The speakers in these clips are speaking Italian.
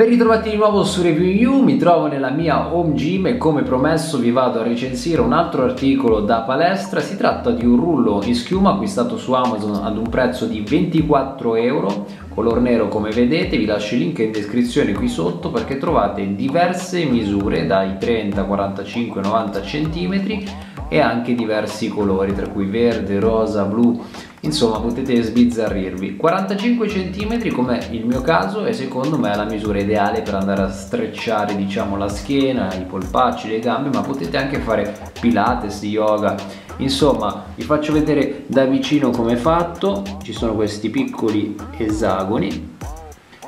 Ben ritrovati di nuovo su Review You, mi trovo nella mia home gym e come promesso vi vado a recensire un altro articolo da palestra. Si tratta di un rullo in schiuma acquistato su Amazon ad un prezzo di 24 euro, color nero come vedete, vi lascio il link in descrizione qui sotto perché trovate diverse misure dai 30, 45, 90 cm e anche diversi colori tra cui verde, rosa, blu insomma potete sbizzarrirvi. 45 cm come il mio caso e secondo me la misura ideale per andare a strecciare diciamo la schiena i polpacci le gambe ma potete anche fare pilates yoga. Insomma vi faccio vedere da vicino come è fatto. Ci sono questi piccoli esagoni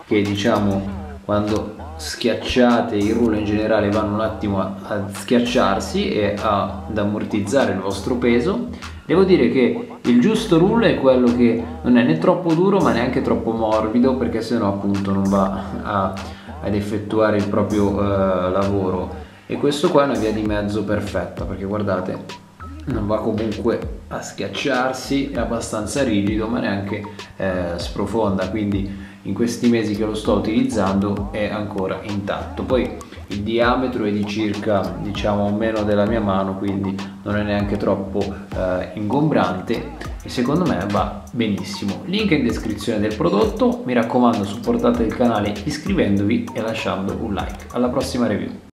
che diciamo quando schiacciate il rullo in generale vanno un attimo a, a schiacciarsi e a, ad ammortizzare il vostro peso. Devo dire che il giusto rullo è quello che non è né troppo duro ma neanche troppo morbido perché sennò appunto non va a, ad effettuare il proprio uh, lavoro. E questo qua è una via di mezzo perfetta perché guardate non va comunque a schiacciarsi è abbastanza rigido ma neanche eh, sprofonda. Quindi in questi mesi che lo sto utilizzando è ancora intatto. Poi il diametro è di circa diciamo meno della mia mano quindi non è neanche troppo eh, ingombrante. E secondo me va benissimo. Link in descrizione del prodotto. Mi raccomando supportate il canale iscrivendovi e lasciando un like. Alla prossima review